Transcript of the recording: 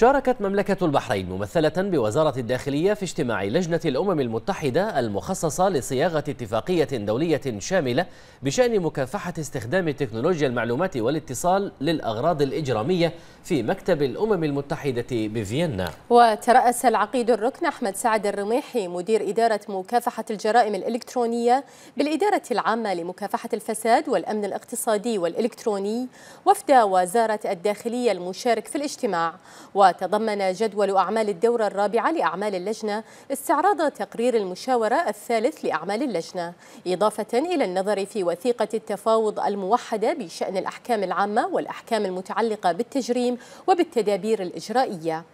شاركت مملكة البحرين ممثلة بوزارة الداخلية في اجتماع لجنة الأمم المتحدة المخصصة لصياغة اتفاقية دولية شاملة بشأن مكافحة استخدام تكنولوجيا المعلومات والاتصال للأغراض الإجرامية في مكتب الأمم المتحدة بفيينا. وترأس العقيد الركن أحمد سعد الرميحي مدير إدارة مكافحة الجرائم الإلكترونية بالإدارة العامة لمكافحة الفساد والأمن الاقتصادي والإلكتروني وفد وزارة الداخلية المشارك في الاجتماع. وتضمن جدول أعمال الدورة الرابعة لأعمال اللجنة استعراض تقرير المشاورة الثالث لأعمال اللجنة إضافة إلى النظر في وثيقة التفاوض الموحدة بشأن الأحكام العامة والأحكام المتعلقة بالتجريم وبالتدابير الإجرائية.